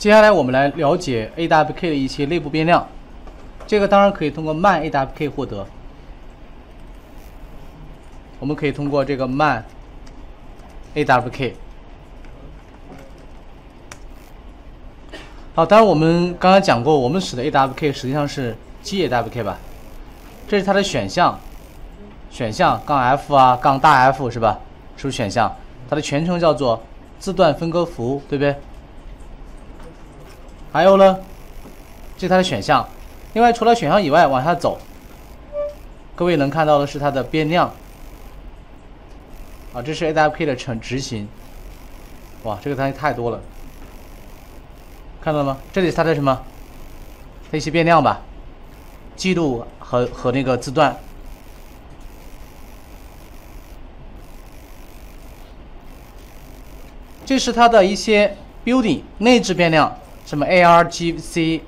接下来我们来了解 AWK 的一些内部变量，这个当然可以通过 man AWK 获得。我们可以通过这个 man AWK。好，当然我们刚刚讲过，我们使的 AWK 实际上是 G AWK 吧？这是它的选项，选项杠 F 啊，杠大 F 是吧？是不是选项？它的全称叫做字段分割符，对不对？还有呢，这是它的选项。另外，除了选项以外，往下走，各位能看到的是它的变量。啊，这是 AWK 的程执行。哇，这个东西太多了，看到了吗？这里是它的什么？它一些变量吧，记录和和那个字段。这是它的一些 building 内置变量，什么 argc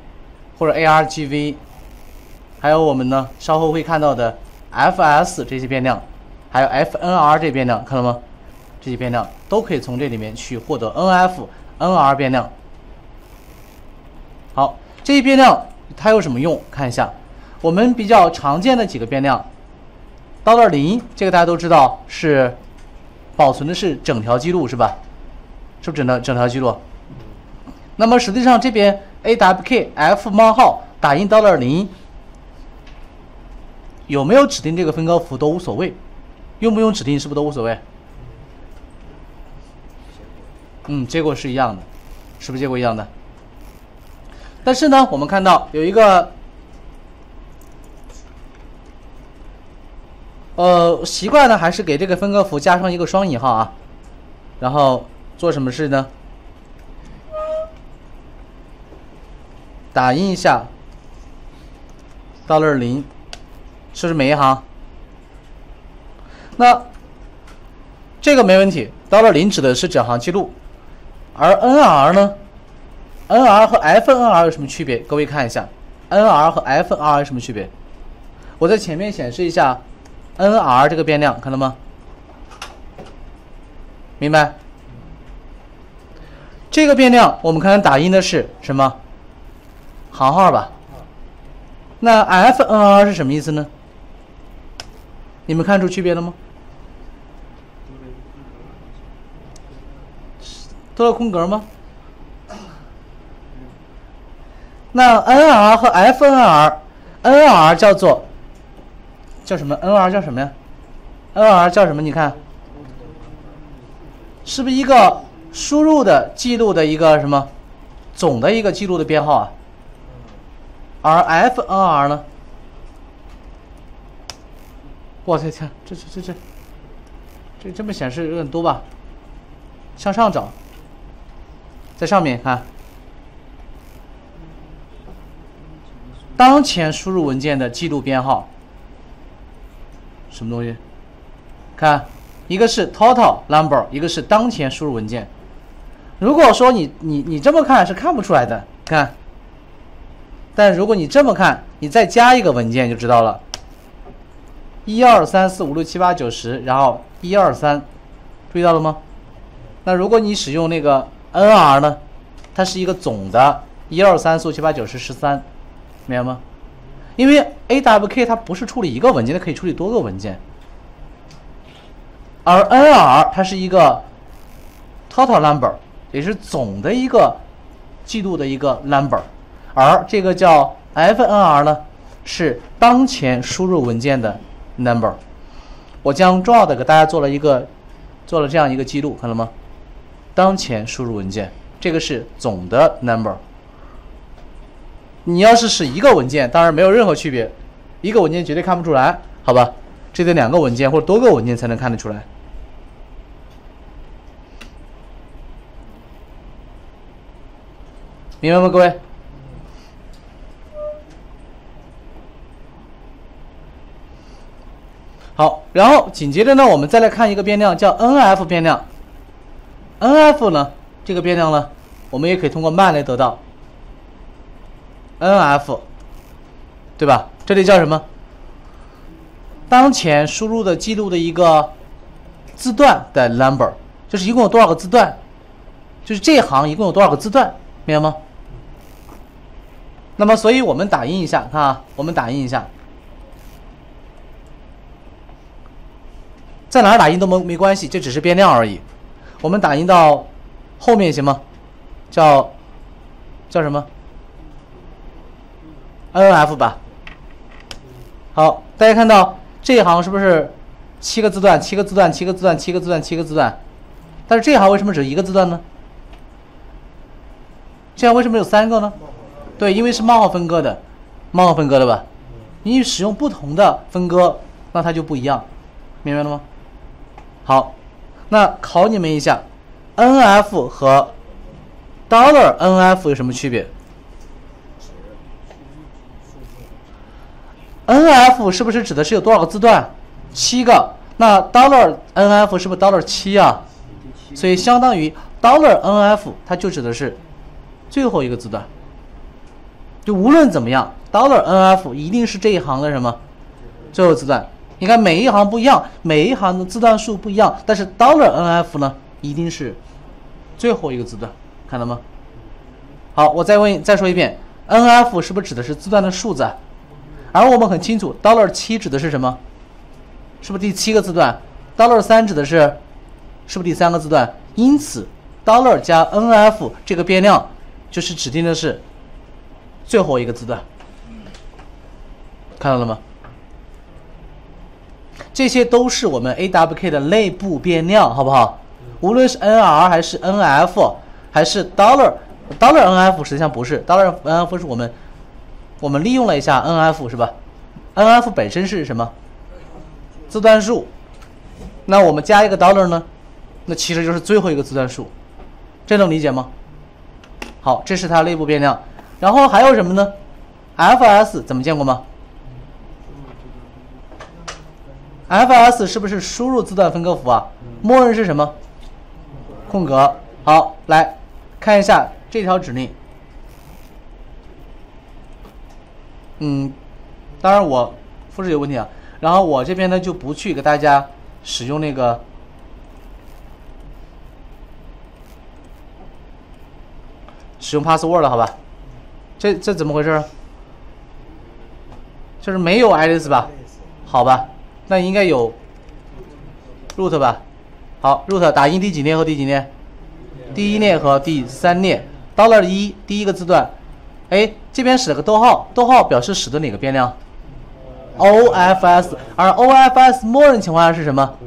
或者 argv，还有我们呢稍后会看到的 fs 这些变量。还有 fnr 这变量看到吗？这些变量都可以从这里面去获得 nf、nr 变量。好，这些变量它有什么用？看一下，我们比较常见的几个变量，到了零，这个大家都知道是保存的是整条记录是吧？是不是整条整条记录？那么实际上这边 awk f 冒号打印到了零，有没有指定这个分割符都无所谓。用不用指定是不是都无所谓？嗯，结果是一样的，是不是结果一样的？但是呢，我们看到有一个，呃，习惯呢还是给这个分割符加上一个双引号啊，然后做什么事呢？打印一下，到那儿零，是不是每一行？那这个没问题，到了零指的是整行记录，而 NR 呢？NR 和 FNR 有什么区别？各位看一下，NR 和 FNR 有什么区别？我在前面显示一下 NR 这个变量，看到吗？明白？这个变量我们看打印的是什么？行号吧？那 FNR 是什么意思呢？你们看出区别了吗？多了空格吗？那 NR 和 FNR，NR 叫做叫什么？NR 叫什么呀？NR 叫什么？你看，是不是一个输入的记录的一个什么总的一个记录的编号啊？而 FNR 呢？我的天，这这这这，这这么显示有点多吧？向上找，在上面看，当前输入文件的记录编号，什么东西？看，一个是 total number，一个是当前输入文件。如果说你你你这么看是看不出来的，看。但如果你这么看，你再加一个文件就知道了。一二三四五六七八九十，然后一二三，注意到了吗？那如果你使用那个 NR 呢？它是一个总的，一二三四五七八九十十三，明白吗？因为 AWK 它不是处理一个文件，它可以处理多个文件，而 NR 它是一个 total number，也是总的一个季度的一个 number，而这个叫 FNR 呢，是当前输入文件的。number，我将重要的给大家做了一个，做了这样一个记录，看到吗？当前输入文件，这个是总的 number。你要是是一个文件，当然没有任何区别，一个文件绝对看不出来，好吧？这得两个文件或者多个文件才能看得出来，明白吗，各位？好，然后紧接着呢，我们再来看一个变量，叫 NF 变量。NF 呢，这个变量呢，我们也可以通过 man 来得到。NF，对吧？这里叫什么？当前输入的记录的一个字段的 number，就是一共有多少个字段？就是这一行一共有多少个字段？明白吗？那么，所以我们打印一下，看啊，我们打印一下，在哪儿打印都没没关系，这只是变量而已。我们打印到后面行吗？叫叫什么？NF 吧。好，大家看到这一行是不是七个字段？七个字段，七个字段，七个字段，七个字段。但是这一行为什么只有一个字段呢？这样为什么有三个呢？对，因为是冒号分割的，冒号分割的吧？你使用不同的分割，那它就不一样，明白了吗？好，那考你们一下，NF 和 dollar $NF 有什么区别？NF 是不是指的是有多少个字段？七个。那 dollar NF 是不是 dollar 七啊？所以相当于 dollar NF 它就指的是最后一个字段。就无论怎么样，dollar NF 一定是这一行的什么最后字段？你看每一行不一样，每一行的字段数不一样，但是 dollar NF 呢一定是最后一个字段，看到吗？好，我再问再说一遍，NF 是不是指的是字段的数字？而我们很清楚，dollar 七指的是什么？是不是第七个字段？dollar 三指的是，是不是第三个字段？因此，dollar 加 NF 这个变量就是指定的是最后一个字段，看到了吗？这些都是我们 AWK 的内部变量，好不好？无论是 NR 还是 NF 还是 dollar，dollar NF 实际上不是，dollar NF 是我们。我们利用了一下 NF 是吧？NF 本身是什么？字段数。那我们加一个 dollar 呢？那其实就是最后一个字段数。这能理解吗？好，这是它内部变量。然后还有什么呢？FS 怎么见过吗？FS 是不是输入字段分割符啊？默认是什么？空格。好，来看一下这条指令。嗯，当然我复制有问题啊。然后我这边呢就不去给大家使用那个使用 password 了，好吧？这这怎么回事？就是没有 Alice 吧？好吧，那应该有 root 吧？好，root 打印第几列和第几列？第一列和第三列。dollar 一第一个字段。哎，这边使了个逗号，逗号表示使的哪个变量？OFS，而 OFS 默认情况下是什么？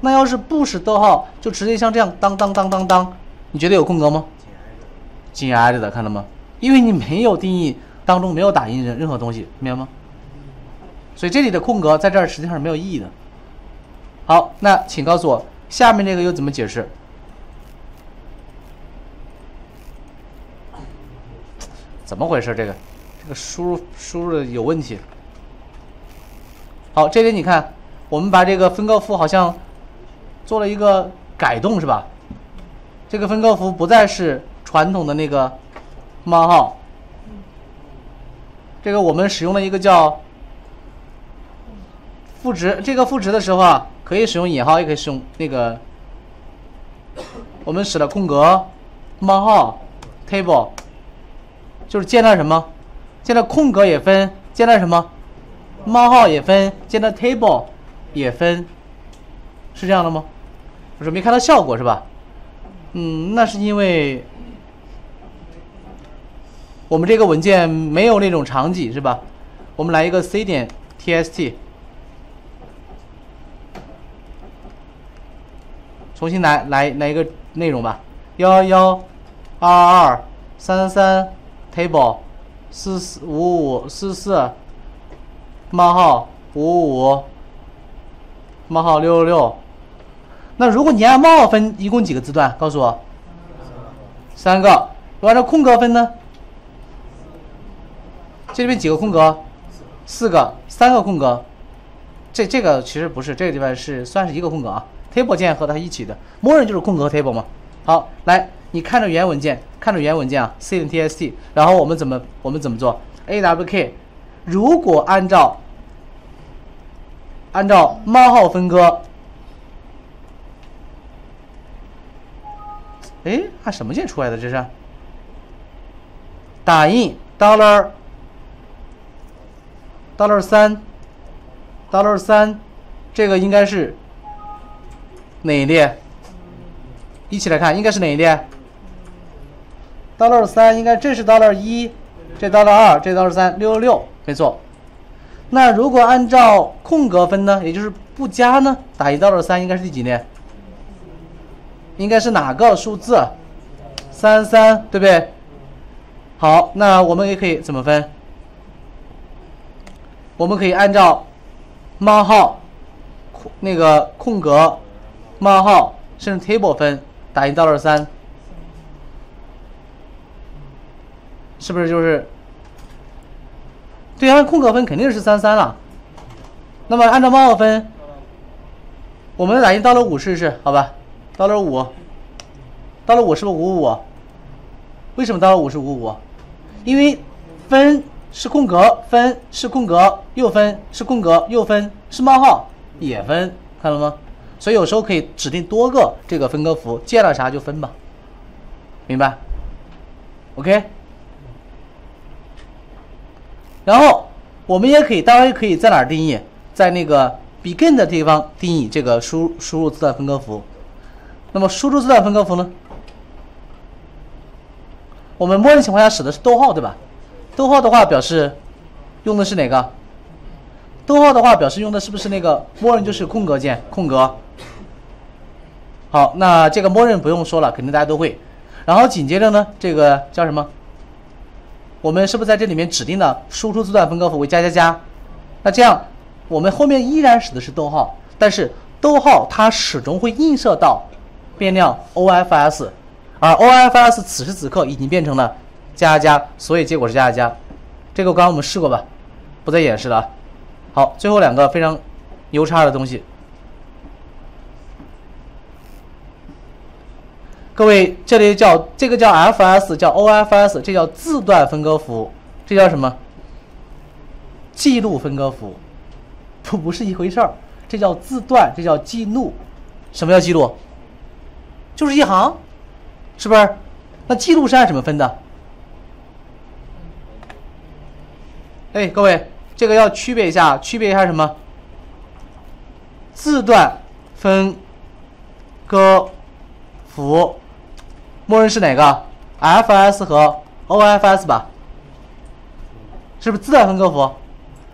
那要是不使逗号，就直接像这样当当当当当，你觉得有空格吗？紧挨着的，看到吗？因为你没有定义当中没有打印任任何东西，明白吗？所以这里的空格在这儿实际上是没有意义的。好，那请告诉我下面这个又怎么解释？怎么回事？这个，这个输入输入的有问题。好，这里你看，我们把这个分割符好像做了一个改动，是吧？这个分割符不再是传统的那个冒号，这个我们使用了一个叫赋值。这个赋值的时候啊，可以使用引号，也可以使用那个，我们使了空格冒号 table。就是见到什么，见到空格也分，见到什么，冒号也分，见到 table 也分，是这样的吗？不是没看到效果是吧？嗯，那是因为我们这个文件没有那种场景是吧？我们来一个 c 点 tst，重新来来来一个内容吧，幺幺二二三三。table 四四五五四四冒号五五冒号六六六，那如果你按冒号分，一共几个字段？告诉我。三个。按照空格分呢？这里面几个空格？四个，三个空格。这这个其实不是，这个地方是算是一个空格啊。Table 键和它一起的，默认就是空格 table 嘛。好，来。你看着原文件，看着原文件啊，c 点 tst，然后我们怎么我们怎么做？awk，如果按照按照冒号分割，哎，按什么键出来的这是？打印 dollar dollar 三 dollar 三，这个应该是哪一列？一起来看，应该是哪一列？dollar 三应该这是 dollar 一，这 dollar 二，这 dollar 三，六六六，没错。那如果按照空格分呢，也就是不加呢，打印 dollar 三应该是第几列？应该是哪个数字？三三，对不对？好，那我们也可以怎么分？我们可以按照冒号那个空格冒号甚至 table 分，打印 dollar 三，是不是就是？对，按空格分肯定是三三了。那么按照冒号分，我们打印到了五试试，好吧？到了五，到了五是不是五五？为什么到了五是五五？因为分是空格，分是空格，又分是空格，又分是冒号也分，看到吗？所以有时候可以指定多个这个分割符，见了啥就分吧，明白？OK。然后我们也可以，当然也可以在哪儿定义？在那个 begin 的地方定义这个输输入字段分割符。那么输出字段分割符呢？我们默认情况下使的是逗号，对吧？逗号的话表示用的是哪个？逗号的话表示用的是不是那个默认就是空格键？空格。好，那这个默认不用说了，肯定大家都会。然后紧接着呢，这个叫什么？我们是不是在这里面指定的输出字段分割符为加加加？那这样我们后面依然使的是逗号，但是逗号它始终会映射到变量 OFS，而 OFS 此时此刻已经变成了加加加，所以结果是加加加。这个刚刚我们试过吧？不再演示了啊。好，最后两个非常牛叉的东西。各位，这里叫这个叫 FS，叫 OFS，这叫字段分割符，这叫什么？记录分割符，不不是一回事儿。这叫字段，这叫记录。什么叫记录？就是一行，是不是？那记录是按什么分的？哎，各位，这个要区别一下，区别一下什么？字段分割符。默认是哪个？FS 和 OFS 吧，是不是字段分割符？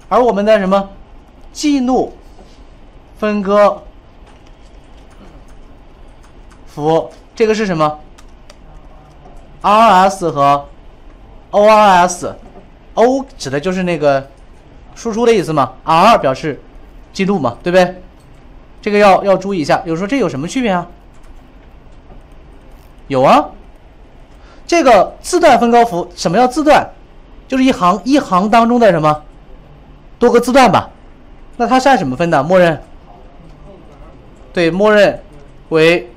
而我们的什么记录分割符，这个是什么？RS 和 ORS，O 指的就是那个输出的意思嘛，R 表示记录嘛，对不对？这个要要注意一下，有时候这有什么区别啊？有啊，这个字段分高符，什么叫字段？就是一行一行当中的什么多个字段吧？那它是按什么分的？默认？对，默认为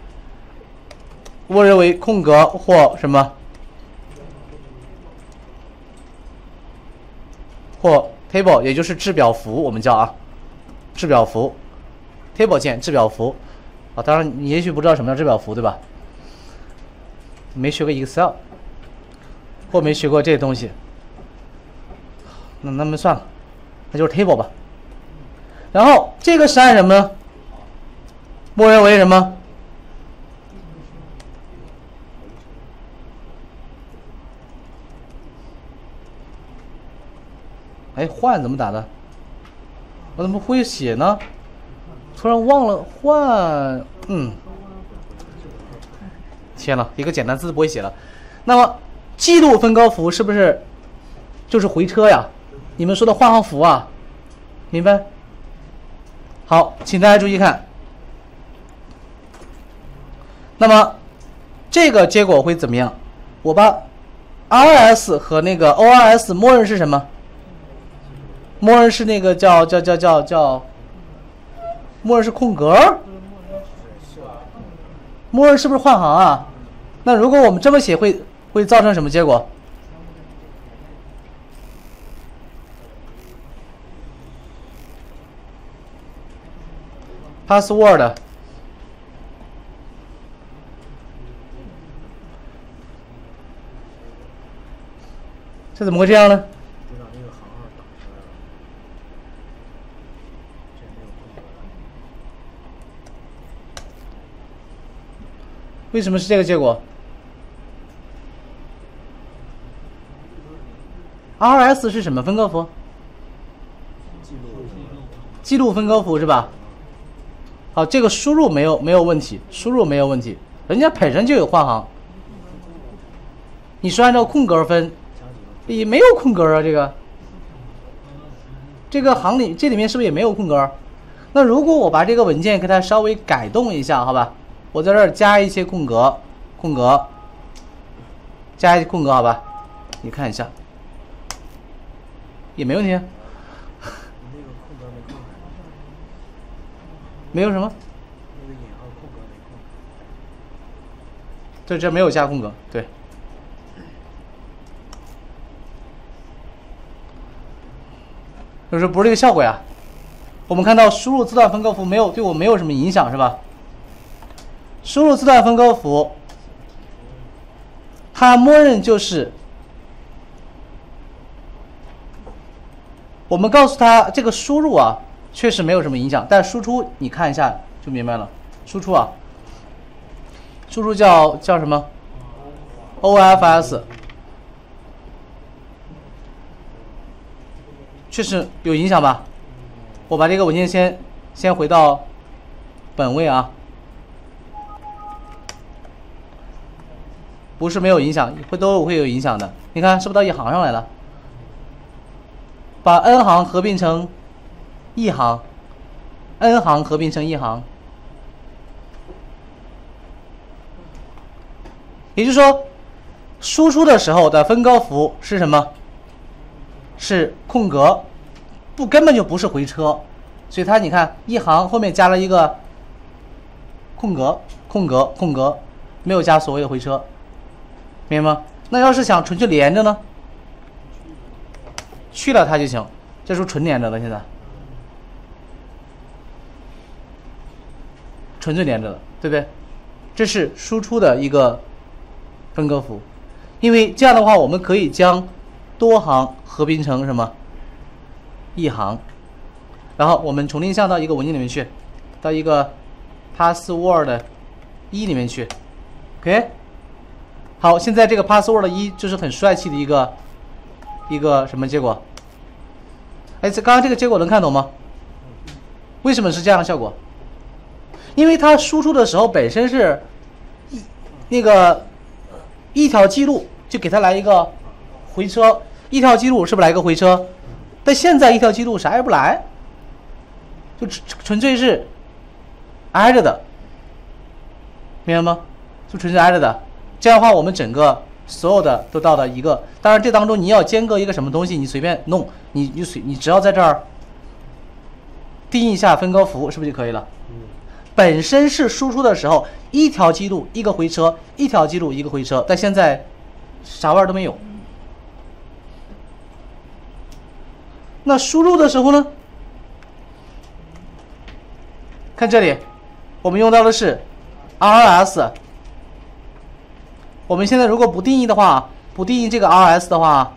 默认为空格或什么或 table，也就是制表符，我们叫啊制表符 table 键制表符啊。当然，你也许不知道什么叫制表符，对吧？没学过 Excel，或没学过这些东西，那那么算了，那就是 table 吧。然后这个是按什么呢？默认为什么？哎，换怎么打的？我怎么会写呢？突然忘了换，嗯。天了，一个简单字不会写了。那么记录分割符是不是就是回车呀？你们说的换行符啊？明白？好，请大家注意看。那么这个结果会怎么样？我把 RS 和那个 ORS 默认是什么？默认是那个叫叫叫叫叫，默认是空格。默认是不是换行啊？那如果我们这么写，会会造成什么结果？Password 这怎么会这样呢？为什么是这个结果？RS 是什么分割符？记录分割符是吧？好，这个输入没有没有问题，输入没有问题，人家本身就有换行。你说按照空格分，也没有空格啊，这个，这个行里这里面是不是也没有空格？那如果我把这个文件给它稍微改动一下，好吧，我在这儿加一些空格，空格，加一些空格，好吧，你看一下，也没问题，啊没，有什么，那个引号空格没空开。这这没有加空格，对。就是不是这个效果呀？我们看到输入字段分割符没有对我没有什么影响是吧？输入字段分割符，它默认就是我们告诉他这个输入啊，确实没有什么影响，但输出你看一下就明白了。输出啊，输出叫叫什么？OFS，确实有影响吧？我把这个文件先先回到本位啊，不是没有影响，会都会有影响的。你看是不是到一行上来了？把 n 行合并成一行，n 行合并成一行。也就是说，输出的时候的分割符是什么？是空格，不根本就不是回车，所以它你看一行后面加了一个空格，空格，空格，没有加所谓的回车，明白吗？那要是想纯粹连着呢？去了它就行，这时候纯连着了，现在。纯粹连着的，对不对？这是输出的一个分割符，因为这样的话，我们可以将多行合并成什么？一行，然后我们重新向到一个文件里面去，到一个 password 一里面去，OK。好，现在这个 password 一就是很帅气的一个一个什么结果？哎，这刚刚这个结果能看懂吗？为什么是这样的效果？因为它输出的时候本身是一那个一条记录，就给它来一个回车，一条记录是不是来个回车？但现在一条记录啥也不来，就纯纯粹是挨着的，明白吗？就纯粹挨着的。这样的话，我们整个所有的都到了一个。当然，这当中你要间隔一个什么东西，你随便弄，你你随你只要在这儿定义一下分割符，是不是就可以了？本身是输出的时候一条记录一个回车，一条记录一个回车，但现在啥玩意儿都没有。那输入的时候呢？看这里，我们用到的是 RS。我们现在如果不定义的话，不定义这个 RS 的话，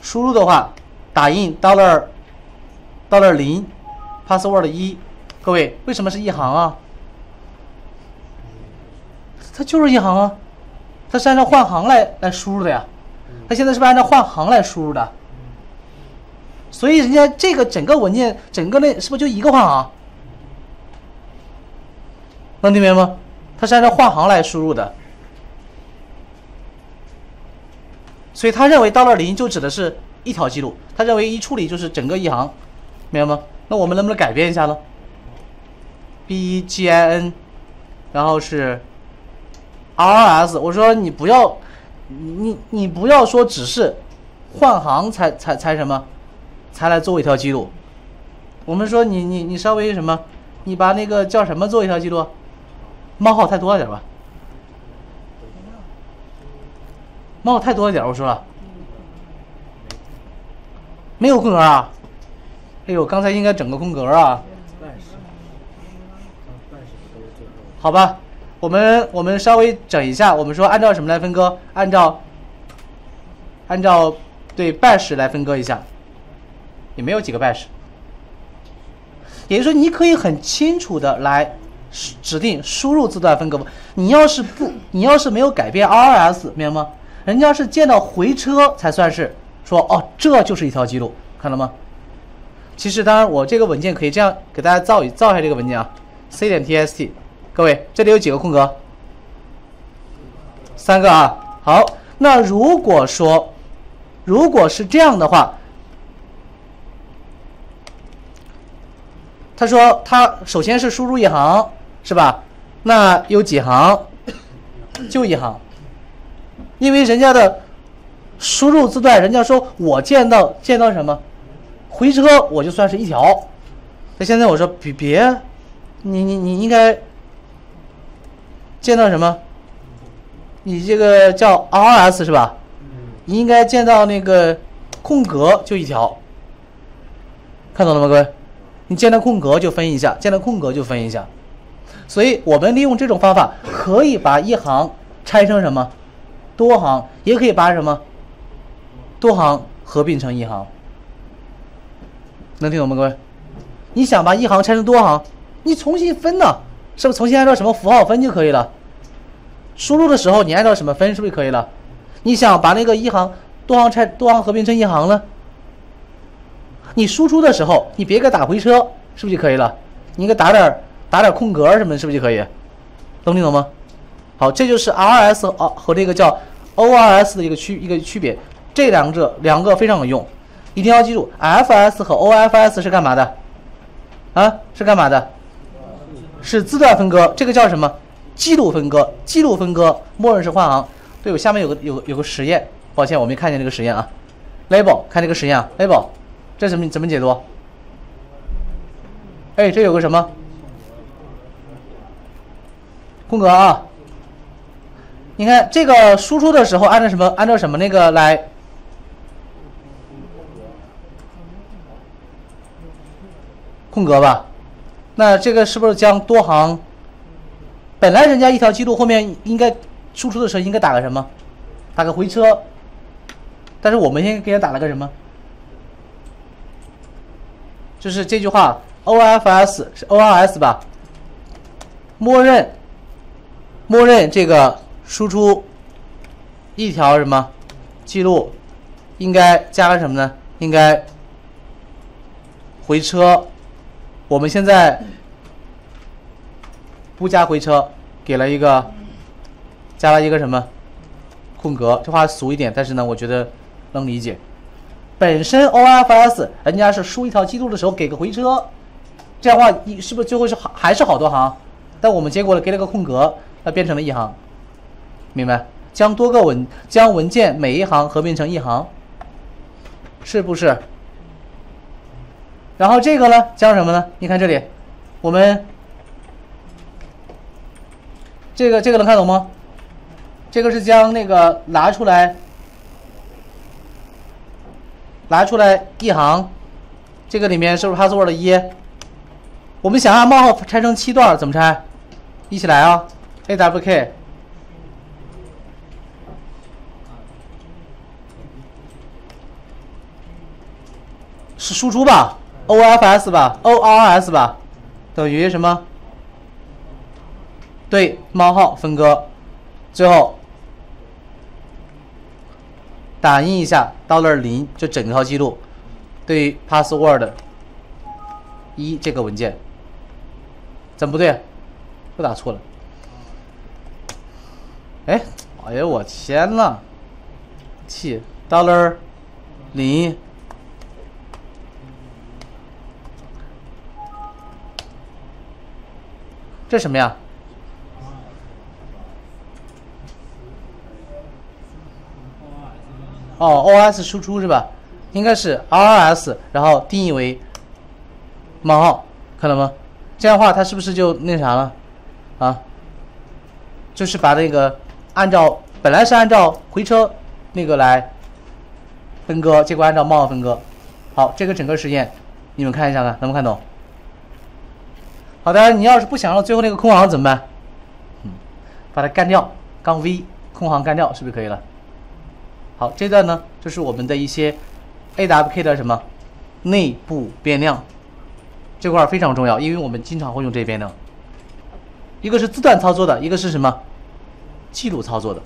输入的话，打印 dollar dollar 零 password 一，各位为什么是一行啊？它就是一行啊，它是按照换行来来输入的呀。它现在是不是按照换行来输入的？所以人家这个整个文件整个那是不是就一个换行？能听明白吗？它是按照换行来输入的。所以他认为到了零就指的是一条记录，他认为一处理就是整个一行，明白吗？那我们能不能改变一下呢？b g i n，然后是 r s。我说你不要，你你不要说只是换行才才才什么，才来做一条记录。我们说你你你稍微什么，你把那个叫什么做一条记录？冒号太多了点吧？冒太多一点，我说，没有空格啊！哎呦，刚才应该整个空格啊！好吧，我们我们稍微整一下，我们说按照什么来分割？按照按照对 bash 来分割一下，也没有几个 bash。也就是说，你可以很清楚的来指定输入字段分割。你要是不，你要是没有改变 RS，明白吗？人家是见到回车才算是说哦，这就是一条记录，看到吗？其实当然，我这个文件可以这样给大家造一造一下这个文件啊，c 点 tst，各位这里有几个空格？三个啊。好，那如果说如果是这样的话。他说他首先是输入一行，是吧？那有几行？就一行，因为人家的输入字段，人家说我见到见到什么回车，我就算是一条。那现在我说别别，你你你应该见到什么？你这个叫 RS 是吧？你应该见到那个空格就一条，看懂了吗，各位？你见到空格就分一下，见到空格就分一下，所以我们利用这种方法，可以把一行拆成什么多行，也可以把什么多行合并成一行，能听懂吗，各位？你想把一行拆成多行，你重新分呢，是不是重新按照什么符号分就可以了？输入的时候你按照什么分，是不是可以了？你想把那个一行多行拆多行合并成一行呢？你输出的时候，你别给打回车，是不是就可以了？你应该打点打点空格什么的，是不是就可以？能听懂吗？好，这就是 RS 和和这个叫 ORS 的一个区一个区别。这两者两个非常有用，一定要记住，FS 和 OFS 是干嘛的？啊，是干嘛的？是字段分割，这个叫什么？记录分割，记录分割，默认是换行。对，我下面有个有有个实验，抱歉，我没看见这个实验啊。Label，看这个实验啊，Label。这怎么怎么解读？哎，这有个什么空格啊？你看这个输出的时候按照什么？按照什么那个来？空格吧？那这个是不是将多行？本来人家一条记录后面应该输出的时候应该打个什么？打个回车。但是我们现在给他打了个什么？就是这句话，OFS 是 ORS 吧？默认，默认这个输出一条什么记录，应该加个什么呢？应该回车。我们现在不加回车，给了一个加了一个什么空格？这话俗一点，但是呢，我觉得能理解。本身 OFS 人家是输一条记录的时候给个回车，这样的话你是不是最后是好还是好多行？但我们结果呢给了个空格，那变成了一行，明白？将多个文将文件每一行合并成一行，是不是？然后这个呢将什么呢？你看这里，我们这个这个能看懂吗？这个是将那个拿出来。拿出来一行，这个里面是不是 password 一？我们想让冒号拆成七段，怎么拆？一起来啊！awk 是输出吧？ofs 吧？ors 吧？等于什么？对，冒号分割，最后。打印一下到那儿零，就整条记录，对 password 一这个文件，怎么不对？又打错了。哎，哎呀，我天呐！气到那儿零，这什么呀？哦，OS 输出是吧？应该是 RS，然后定义为冒号，看到吗？这样的话，它是不是就那啥了？啊，就是把那个按照本来是按照回车那个来分割，结果按照冒号分割。好，这个整个实验你们看一下看，能不能看懂？好的，你要是不想要最后那个空行怎么办？嗯，把它干掉，杠 V 空行干掉，是不是可以了？好，这段呢就是我们的一些 AWK 的什么内部变量，这块非常重要，因为我们经常会用这些变量。一个是字段操作的，一个是什么记录操作的。